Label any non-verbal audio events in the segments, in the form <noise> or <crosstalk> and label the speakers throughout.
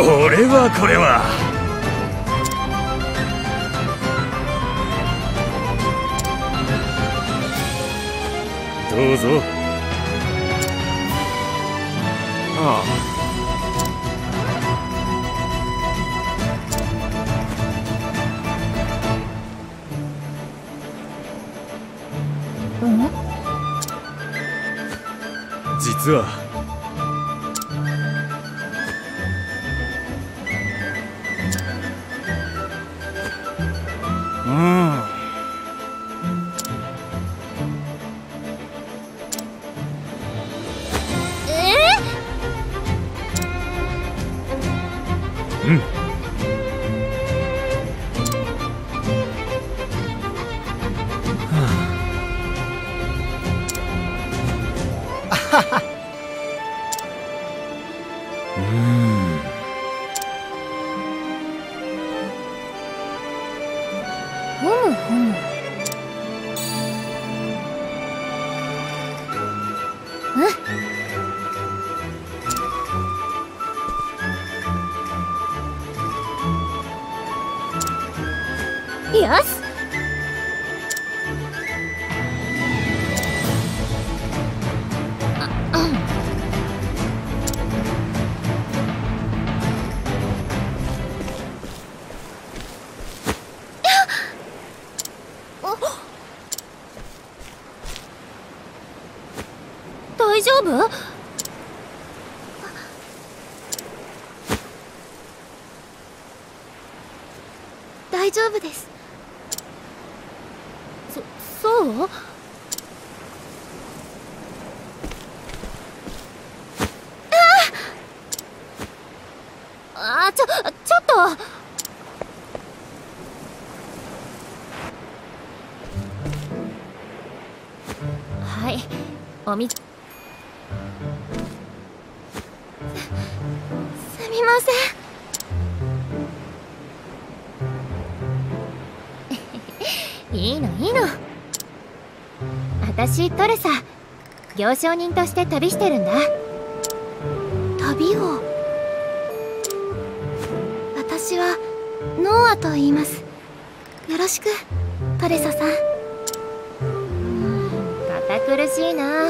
Speaker 1: これはこれは。どうぞ。ああ。実は
Speaker 2: ちょちょっと。はい。おみ <laughs> すすみません。<laughs> いいのいいの。私トレサ行商人として旅してるんだ。旅を？私はノーアと言います。よろしくトレサさん。堅苦しいな。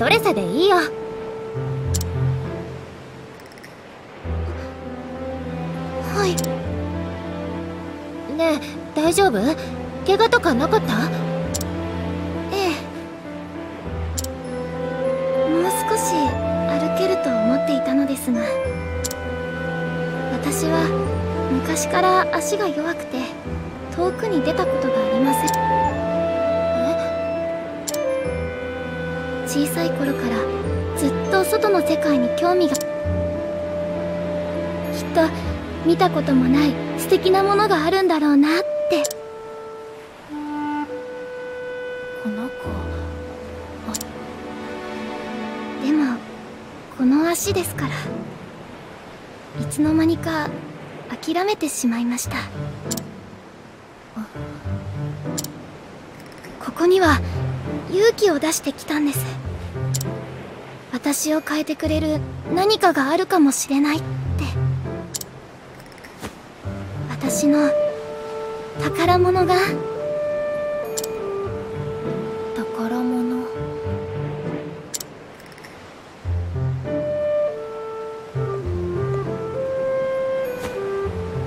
Speaker 2: トレサでいいよ。はい。ねえ大丈夫？怪我とかなかった？昔から足が弱くて遠くに出たことがありません。小さい頃からずっと外の世界に興味が。きっと見たこともない素敵なものがあるんだろうなって。この子でもこの足ですから。いつの間にか諦めてしまいました。ここには勇気を出してきたんです。私を変えてくれる何かがあるかもしれないって。私の宝物が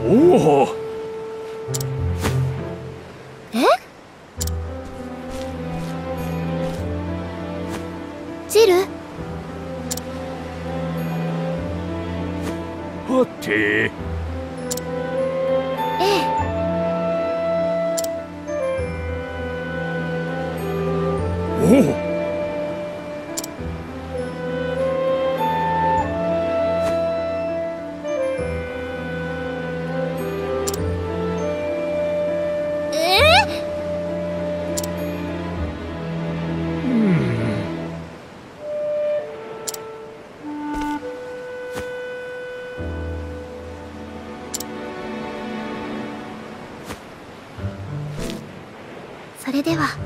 Speaker 1: お
Speaker 3: では。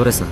Speaker 4: ド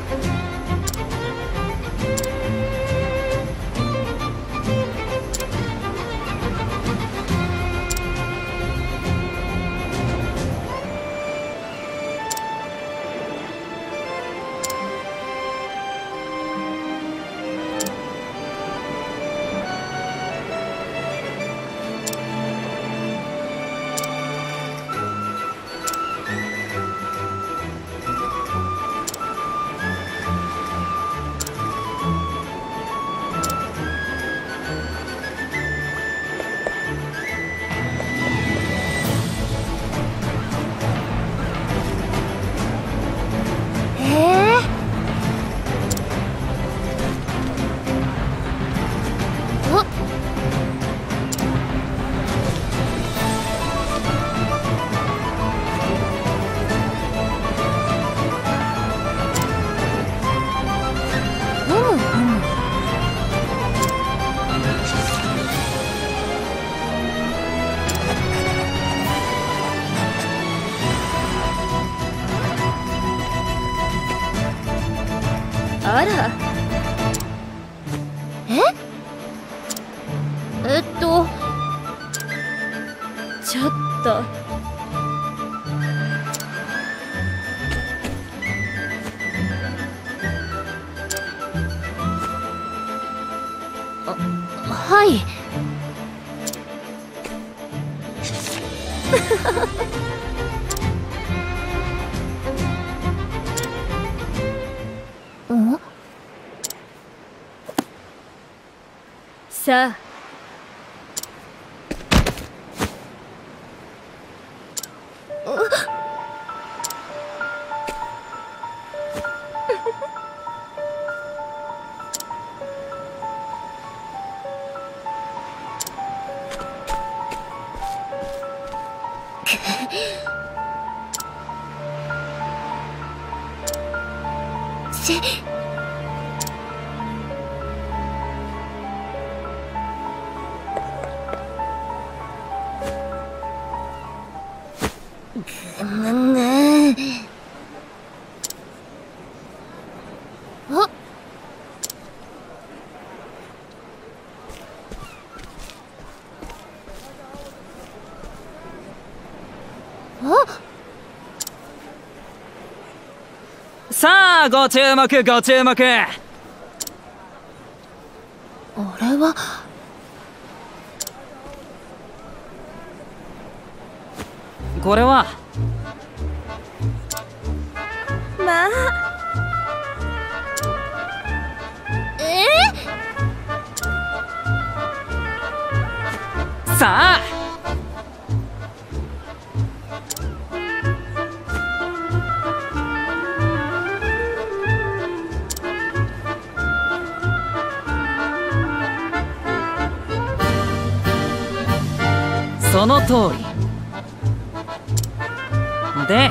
Speaker 3: さぐぐああ
Speaker 4: さあご注目ご注目。
Speaker 3: あれは
Speaker 4: これは。
Speaker 3: まあ。え
Speaker 4: さあ。その通りで。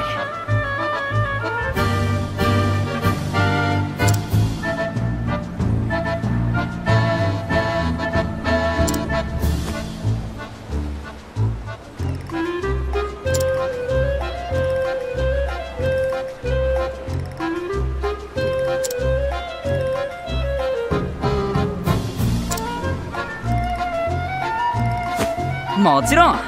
Speaker 4: もちろん。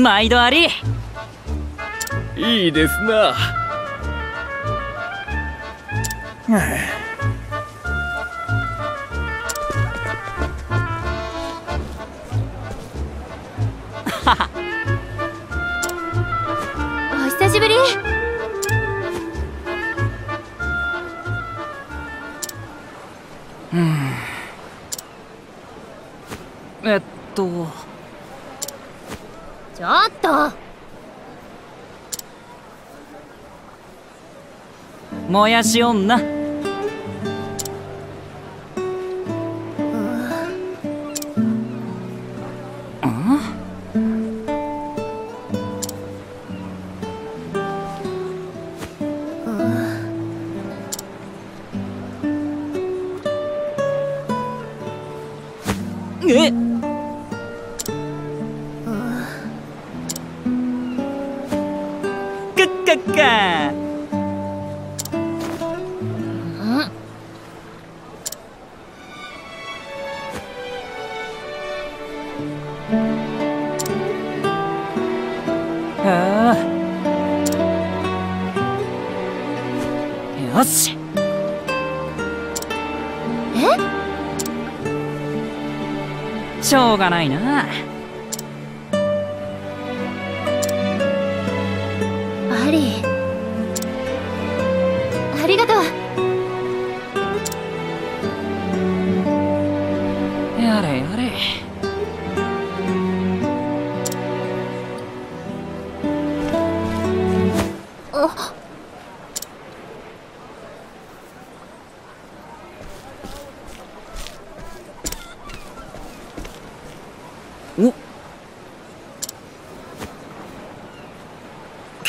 Speaker 4: 毎度あり。
Speaker 1: いいですな。<laughs>
Speaker 2: お久しぶり。
Speaker 4: えっと
Speaker 2: ちょっと。
Speaker 4: もやし女。ないな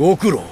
Speaker 1: ご苦労。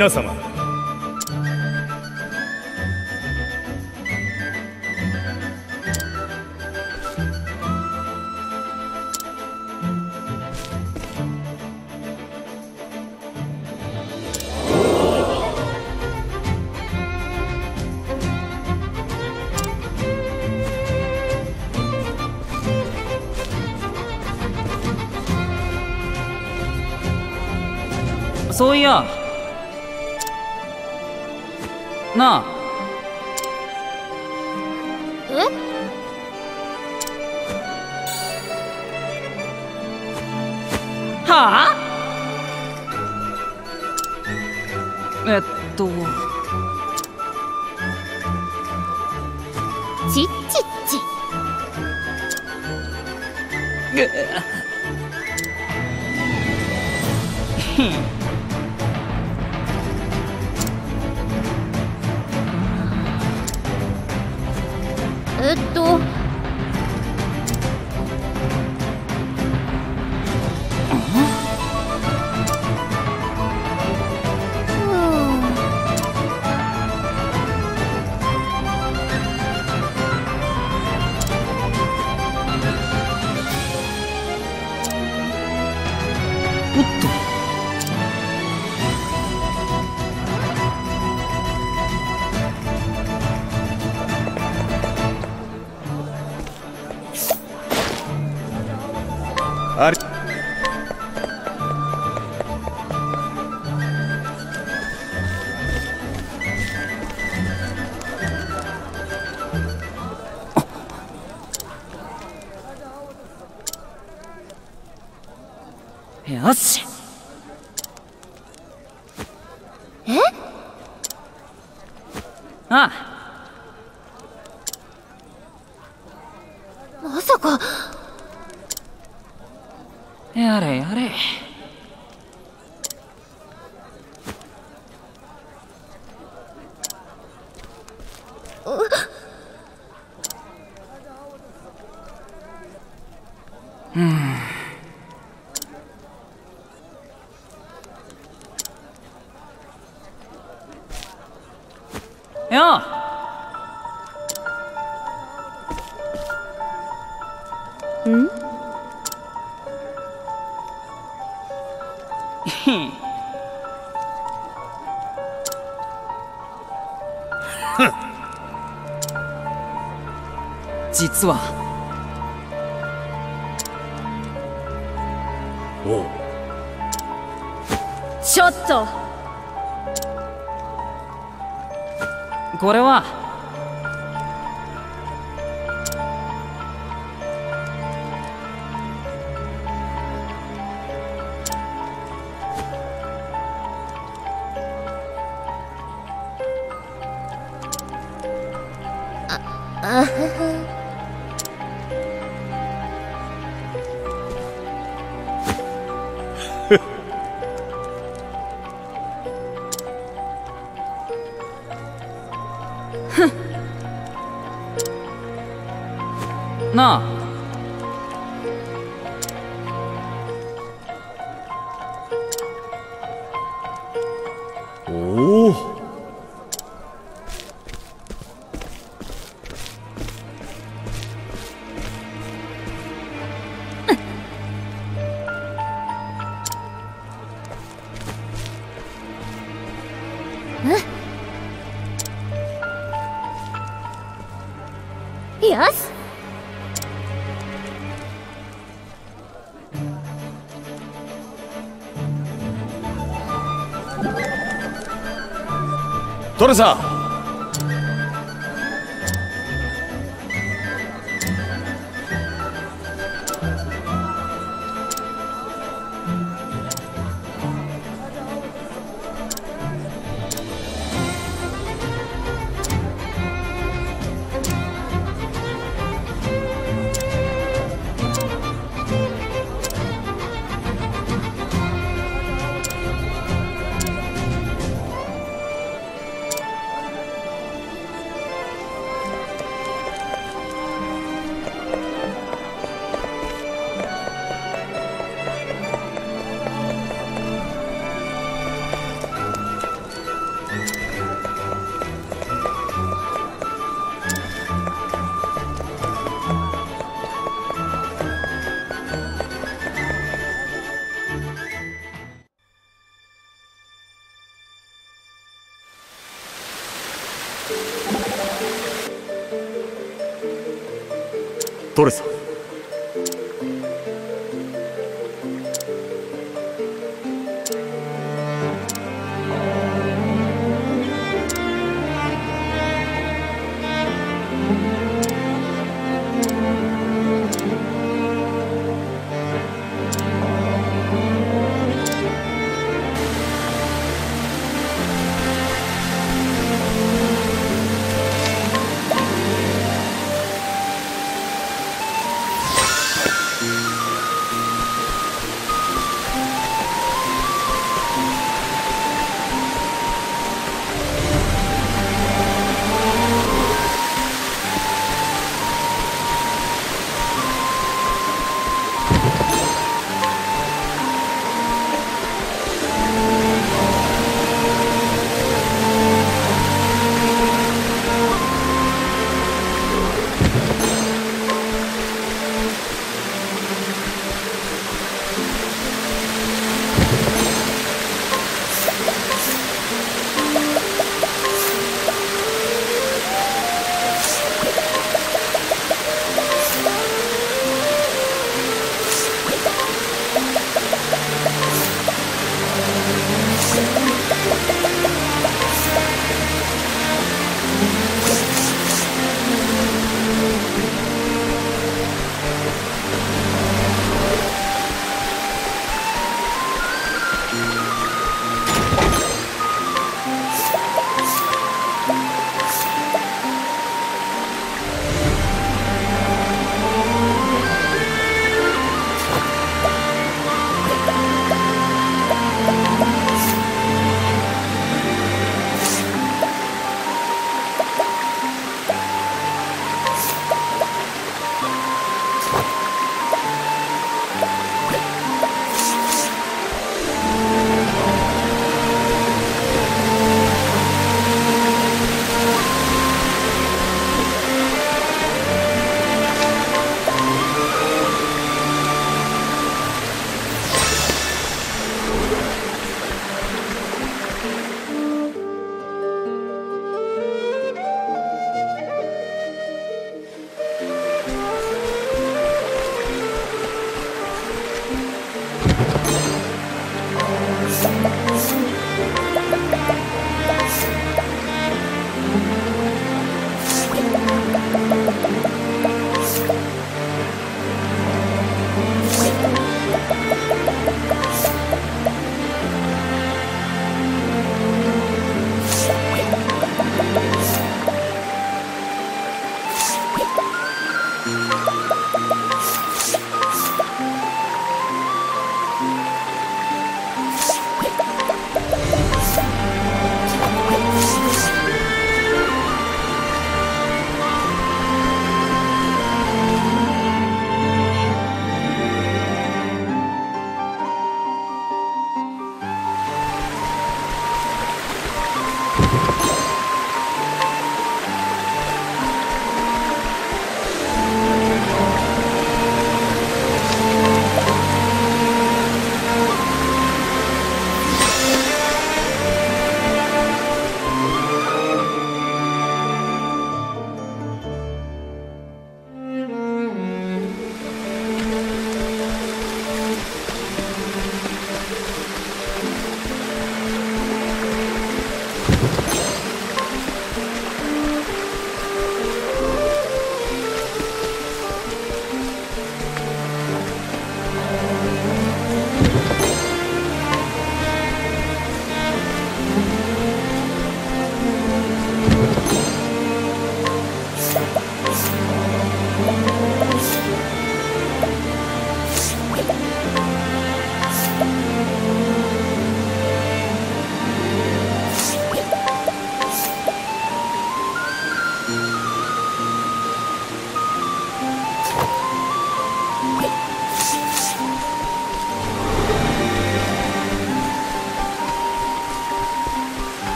Speaker 1: 皆様。
Speaker 4: そういやなおう。
Speaker 3: ちょっと。
Speaker 4: これは。
Speaker 1: トルさ
Speaker 3: ん。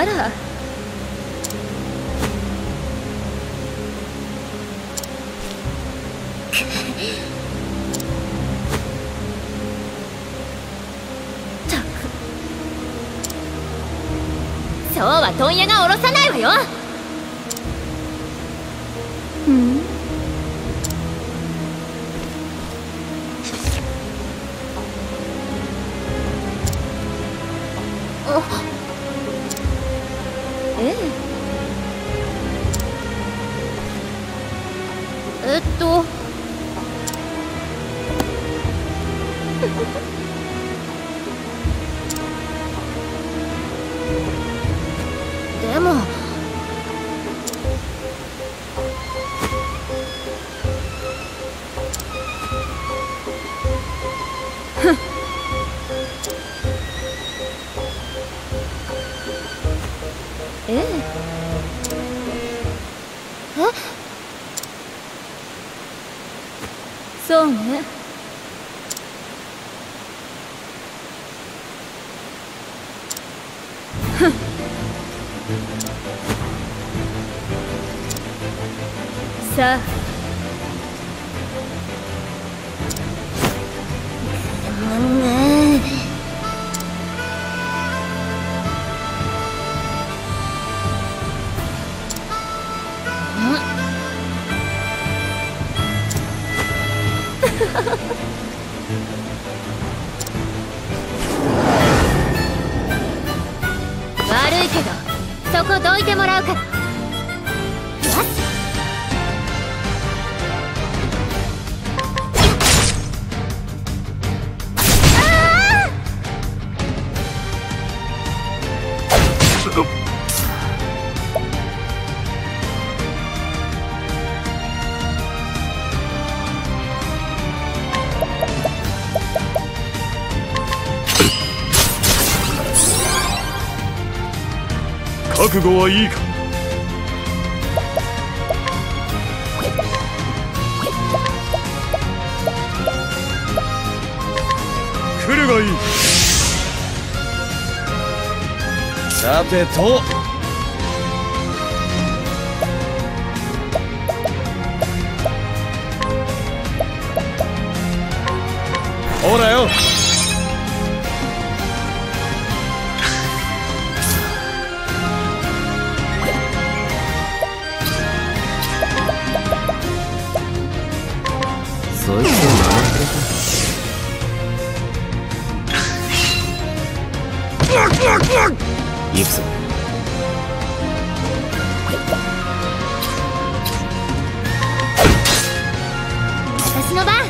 Speaker 3: あらさ
Speaker 1: 覚悟はいいか？来るがいい。さてと。ほらよ。
Speaker 5: そいつを守ってた行くぞ
Speaker 3: 私の番。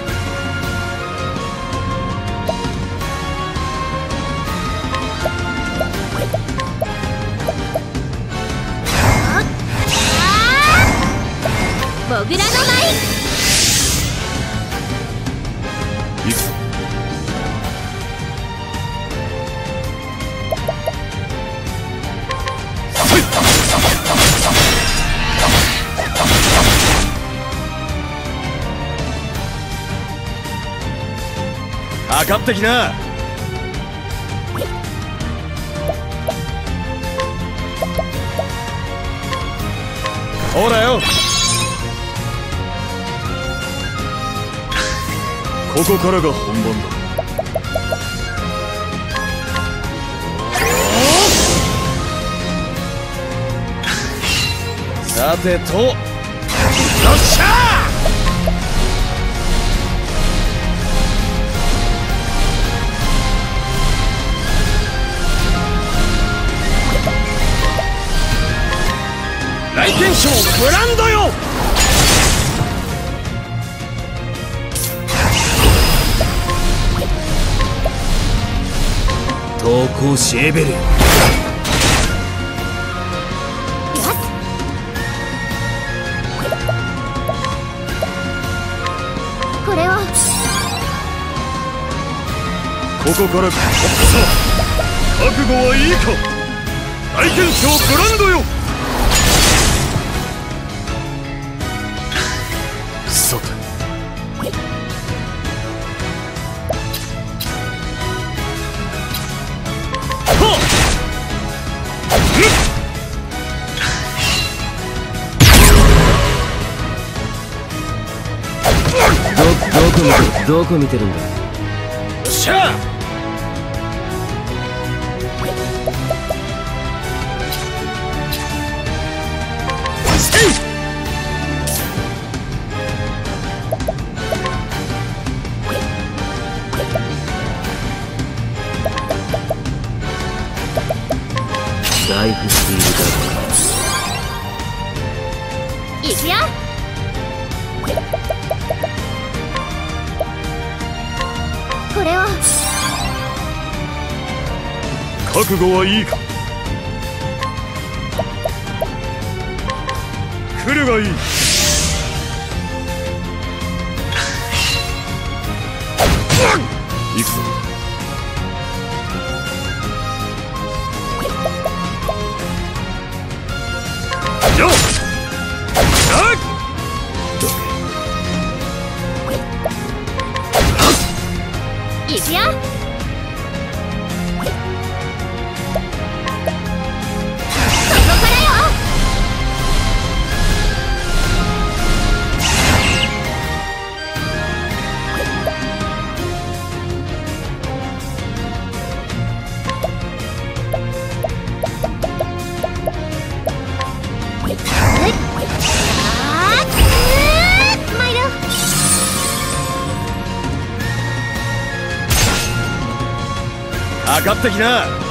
Speaker 1: ってきな。ほらよ。ここからが本番だ。さてと。よっしゃー来店賞ブランドよ。投稿シエベル。
Speaker 2: これを
Speaker 1: ここからさあ覚悟はいいか。来店賞ブランドよ
Speaker 4: どこ見てるんだ？
Speaker 1: よっしゃ！覚悟はいいか？来るがいい。上がってきな。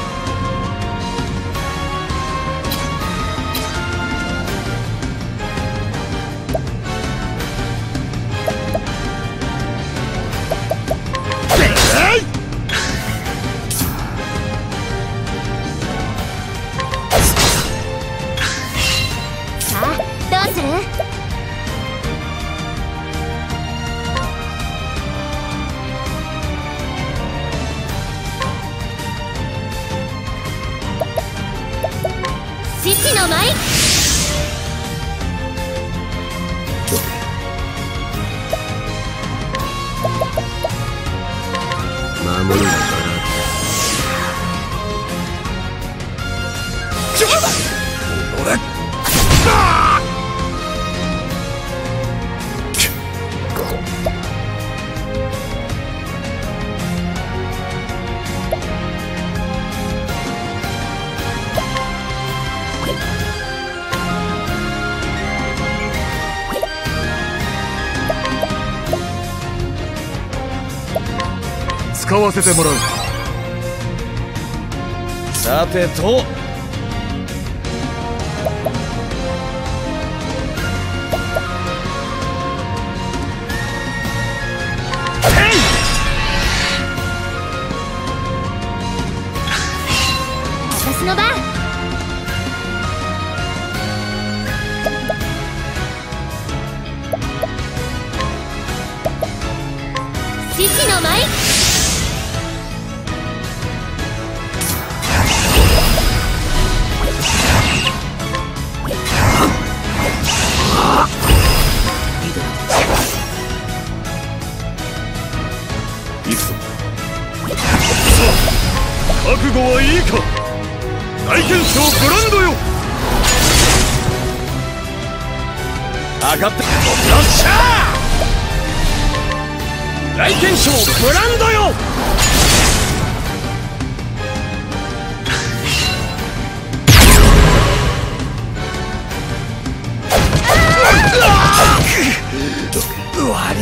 Speaker 1: せてもらう。さてと覚悟はいいか。大剣将ブランドよ。上がって。よっしゃー！来剣将ブランドよ。<laughs> 終わ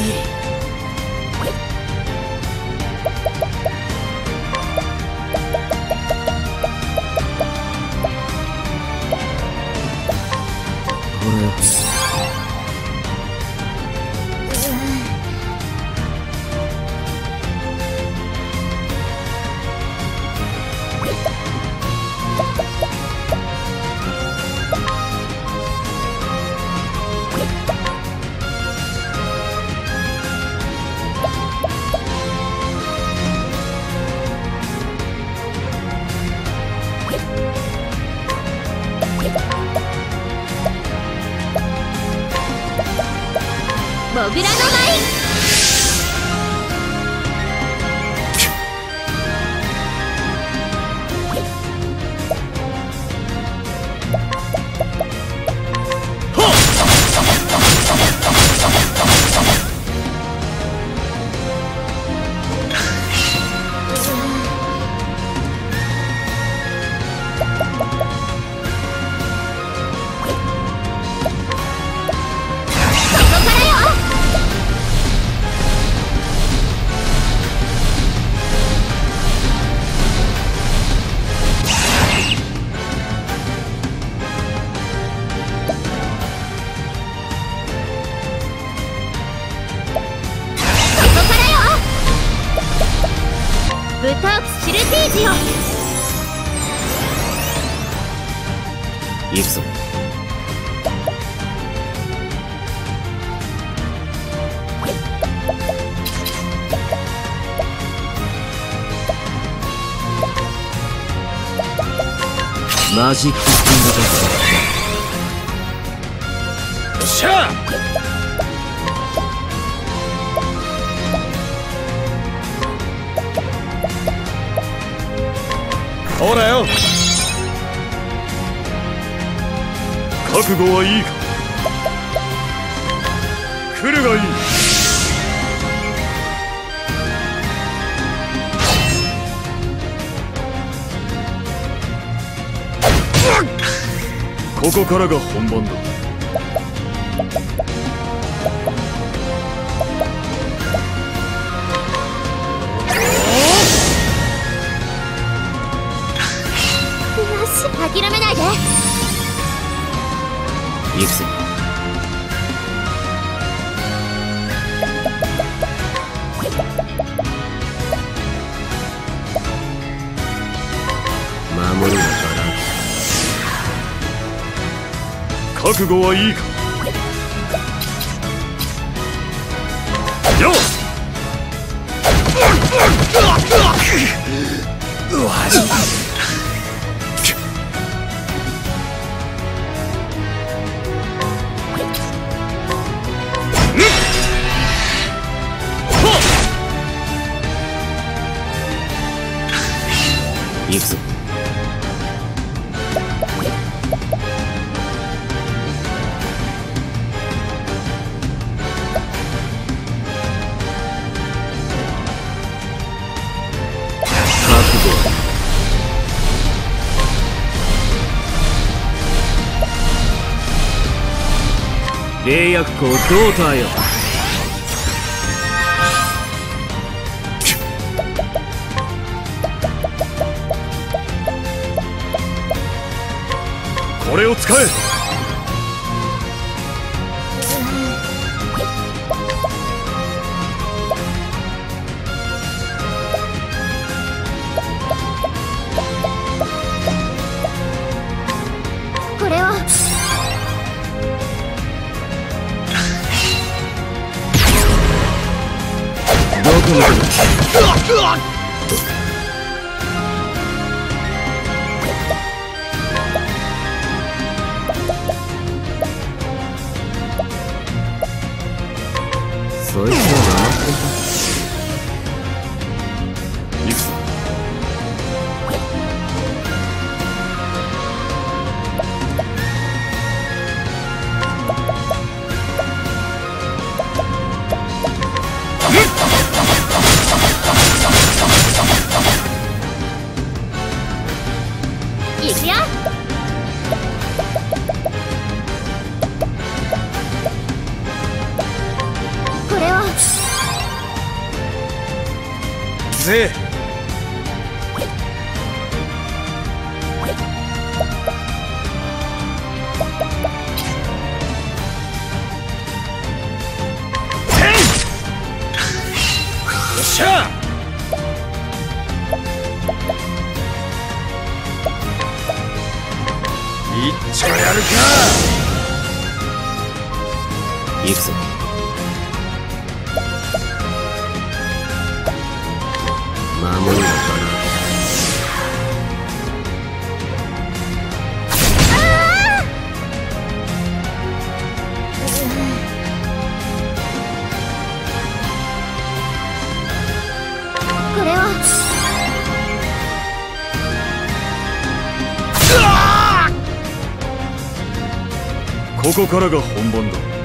Speaker 3: ブタークスシルテージよ。
Speaker 1: 行くぞ。
Speaker 5: マジックスピン
Speaker 1: よっしゃほらよ覚悟はいいか？来るがいい。ここからが本番だ。
Speaker 5: 行くぜ守るのバラ
Speaker 1: 覚悟はいいか。
Speaker 5: 霊薬庫ドーターよ
Speaker 1: これを使え。
Speaker 3: こ
Speaker 5: こ
Speaker 1: からが本番だ。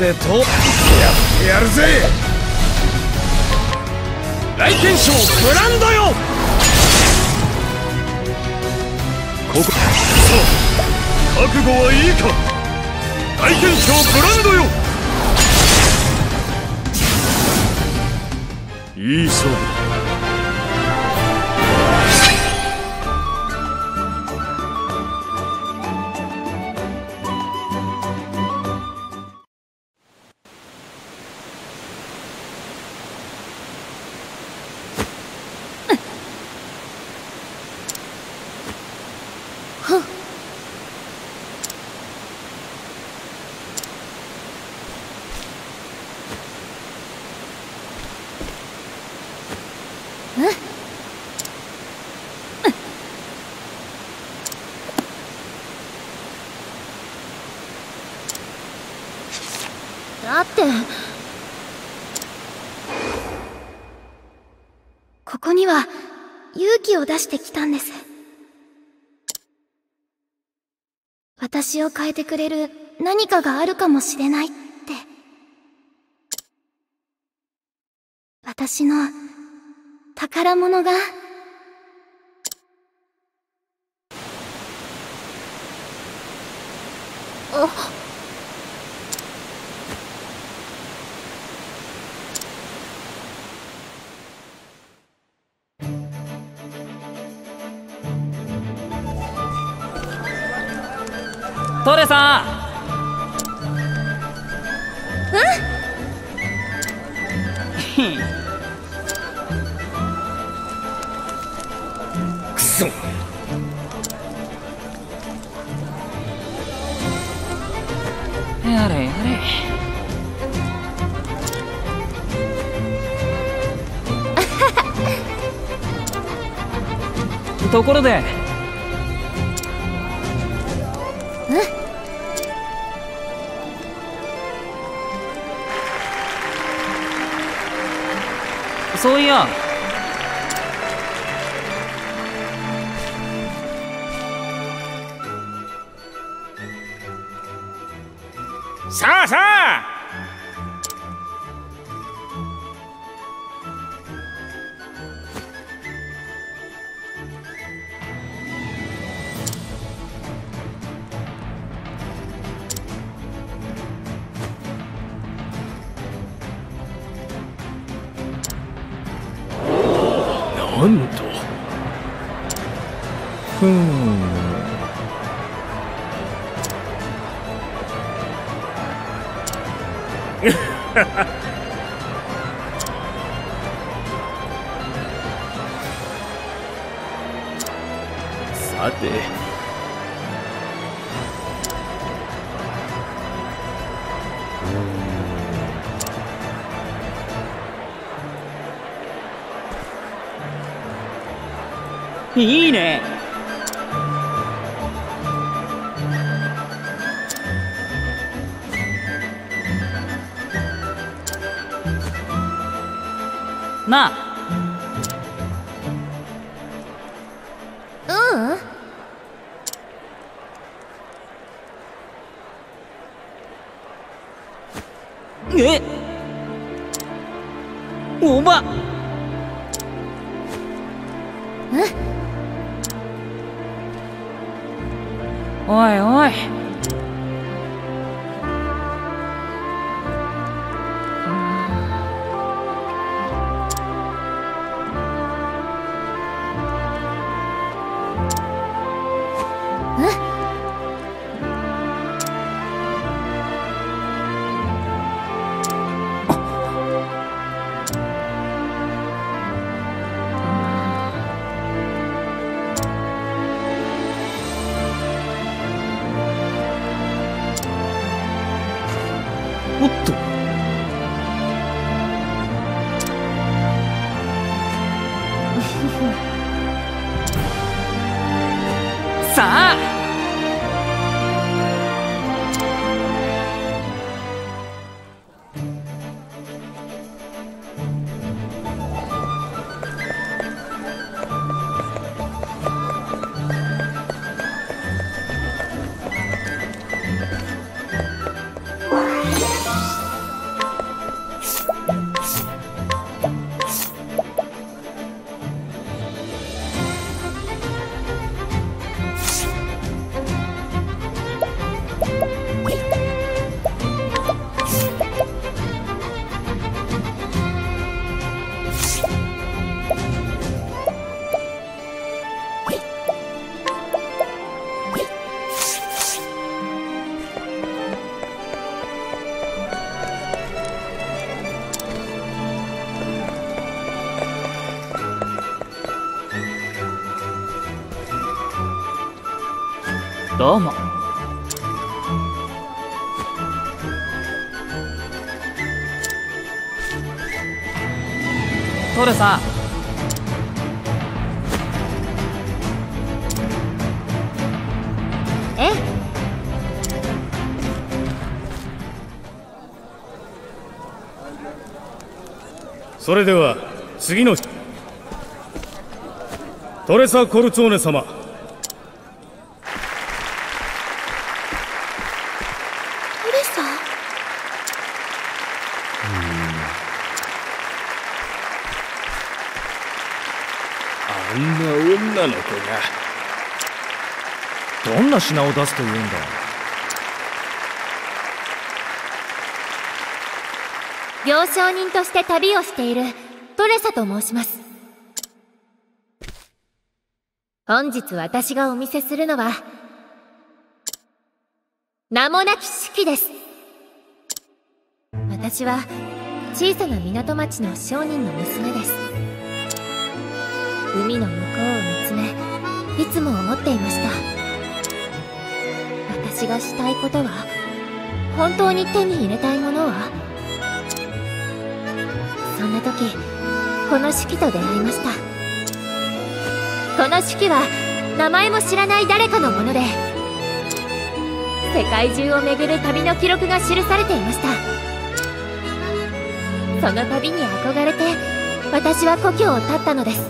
Speaker 1: てと。やってやるぜ。来県賞ブランドよ。ここ。さあ覚悟はいいか。来県賞ブランドよ。いい勝負。
Speaker 2: って。ここには勇気を出してきたんです。私を変えてくれる何かがあるかもしれないって。私の宝物が
Speaker 4: トレさん。
Speaker 1: さて。
Speaker 4: いいね。なあどうも。トルさん。
Speaker 2: え？
Speaker 1: それでは次の。トレサ・コルツォーネ様
Speaker 4: 品を出すというんだ。
Speaker 3: 行商人として旅をしているトレサと申します。本日私がお見せするのは名もなき式です。私は小さな港町の商人の娘です。海の向こうを見つめいつも思っていました。私がしたいことは本当に手に入れたいものは？そんな時この式と出会いました。この式は名前も知らない誰かのもので世界中を巡る旅の記録が記されていました。その旅に憧れて私は故郷を立ったのです。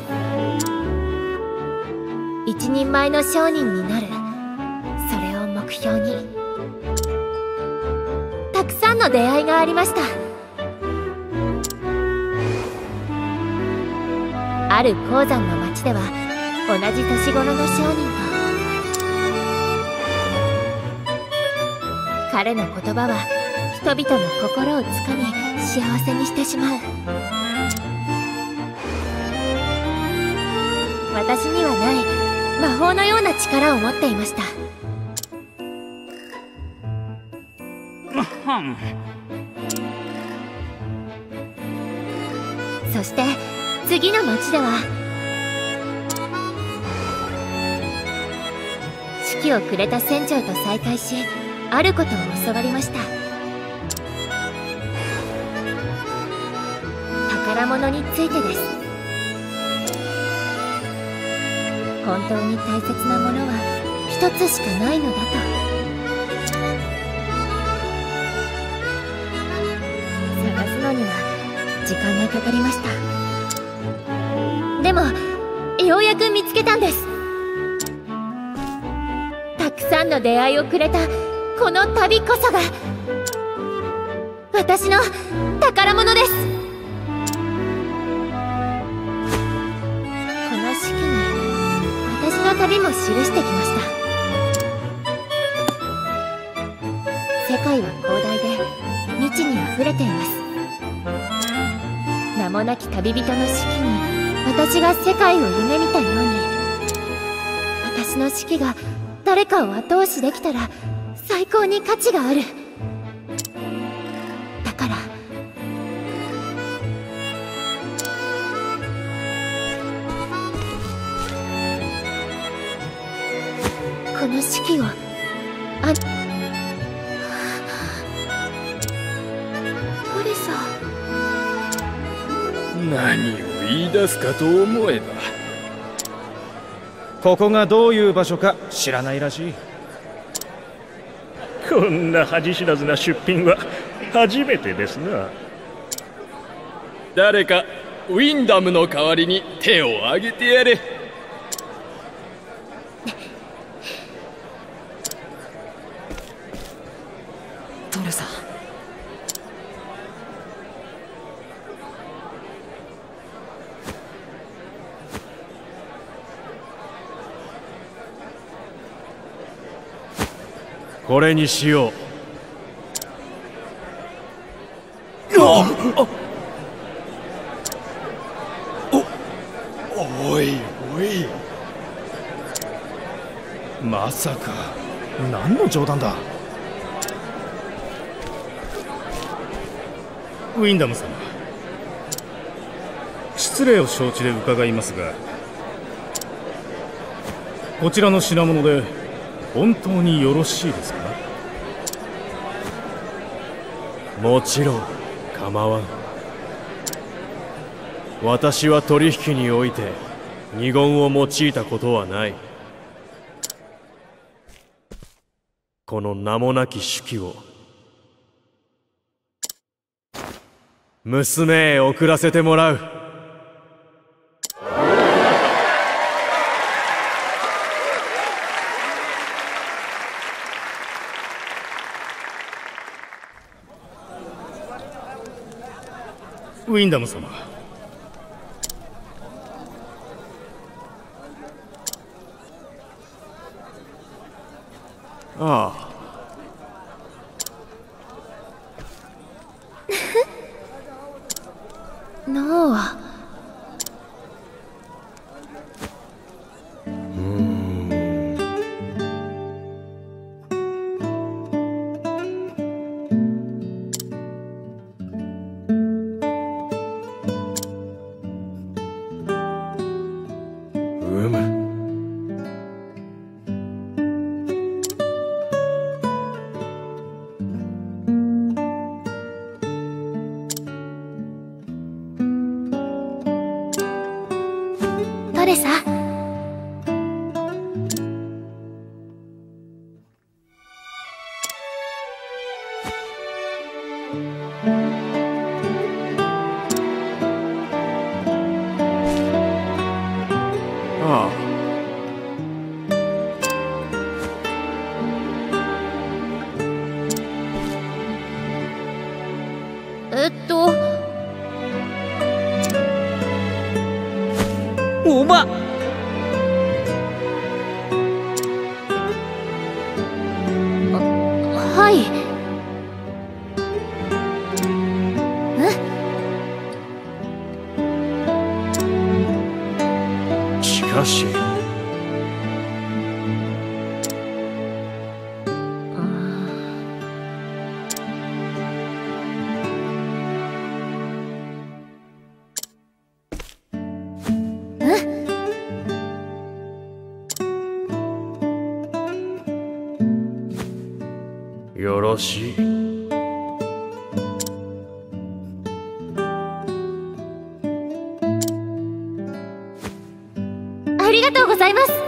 Speaker 3: 一人前の商人になる。標に。たくさんの出会いがありました。ある鉱山の町では同じ年頃の商人と彼の言葉は人々の心をつかみ幸せにしてしまう。私にはない魔法のような力を持っていました。そして次の町では指揮をくれた船長と再会しあることを教わりました。宝物についてです。本当に大切なものは一つしかないのだと。時間がかかりました。でもようやく見つけたんです。たくさんの出会いをくれたこの旅こそが私の宝物です。この式に私の旅も記してきました。世界は広大で未知にあふれています。もなき旅人の式に私が世界を夢見たように。私の式が誰かを後押しできたら最高に価値がある。だから。この式を
Speaker 1: 出すかと思えば。
Speaker 4: ここがどういう場所か知らないらしい。
Speaker 1: こんな恥知らずな出品は初めてですな。
Speaker 6: 誰かウィンダムの代わりに手を挙げてやれ
Speaker 4: トレサ
Speaker 1: これにしよう。
Speaker 6: おおいおい。
Speaker 1: まさか。何の冗談だ。ウィンダム様。失礼を承知で伺いますがこちらの品物で本当によろしいですか？もちろん構わん。私は取引において二言を用いたことはない。この名もなき手記を。娘へ送らせてもらう。ウィンダム様。ああ。あ
Speaker 3: りがとうございます。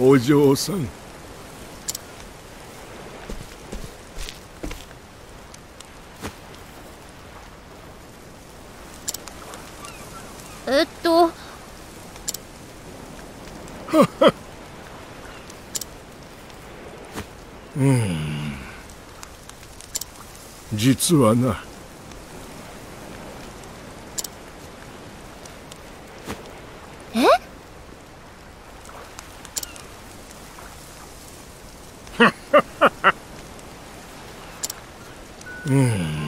Speaker 1: お嬢さん。
Speaker 3: えっと。<laughs>
Speaker 1: 実はな
Speaker 3: あ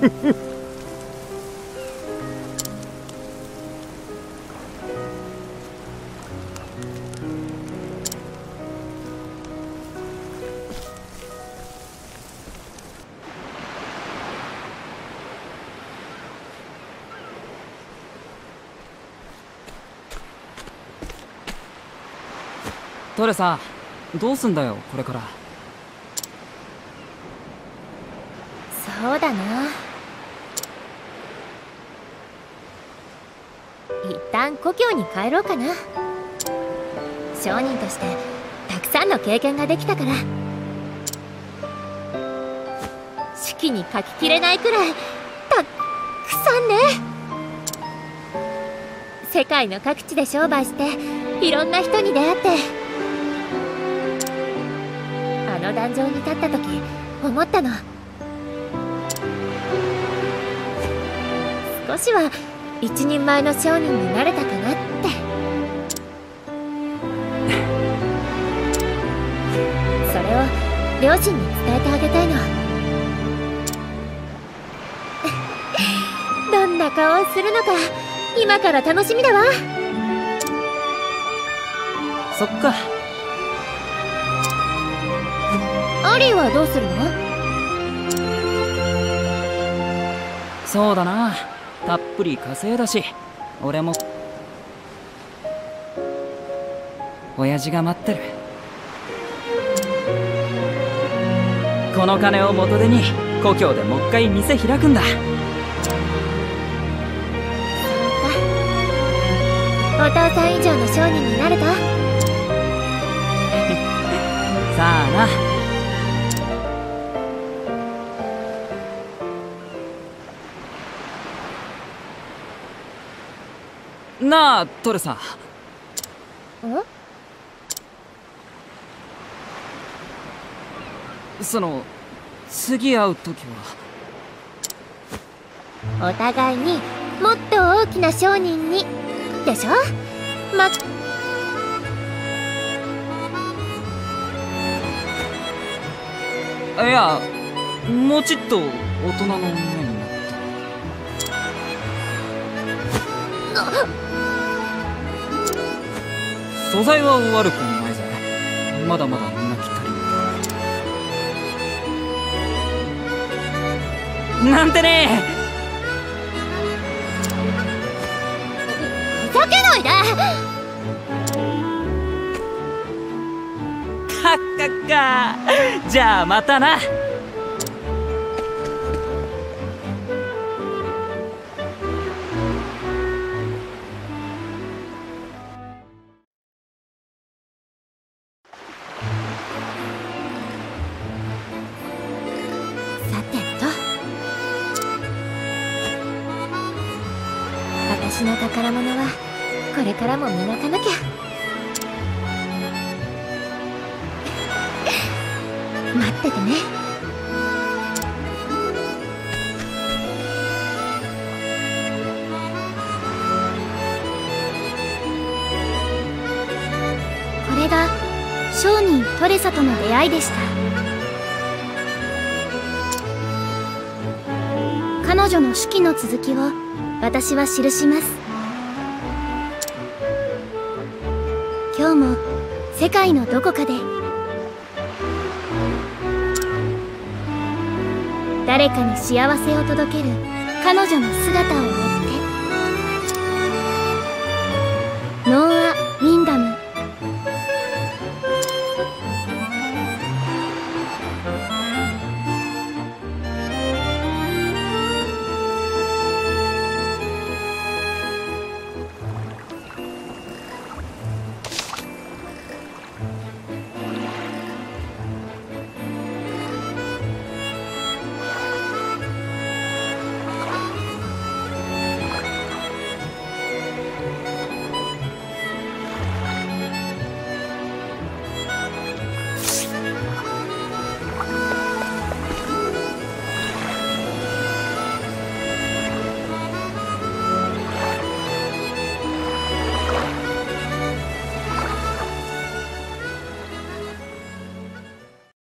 Speaker 4: トレサどうすんだよこれから
Speaker 3: そうだな一旦故郷に帰ろうかな。商人としてたくさんの経験ができたから。手記に書ききれないくらいたっくさんね。世界の各地で商売していろんな人に出会って。あの壇上に立った時思ったの。少しは一人前の商人になれたかな。両親に伝えてあげたいの <laughs> どんな顔をするのか今から楽しみだわ。
Speaker 4: そっか。
Speaker 3: アリーはどうするの？
Speaker 4: そうだな。たっぷり稼いだし俺も。親父が待ってるこの金を元手に故郷でもう一回店開くんだ。
Speaker 3: お父さん以上の商人になれた <laughs>
Speaker 4: さあな。なあトルさん。
Speaker 3: ん
Speaker 4: その次会う時は。
Speaker 3: お互いにもっと大きな商人に。でしょ？ま
Speaker 4: いやもちっと大人の女になって素材は悪くないぜまだまだ。なんてね。
Speaker 3: ふざけないで。
Speaker 4: かっかっか。じゃあまたな
Speaker 2: サとの出会いでした。彼女の手記の続きを私は記します。今日も世界のどこかで誰かに幸せを届ける彼女の姿を追って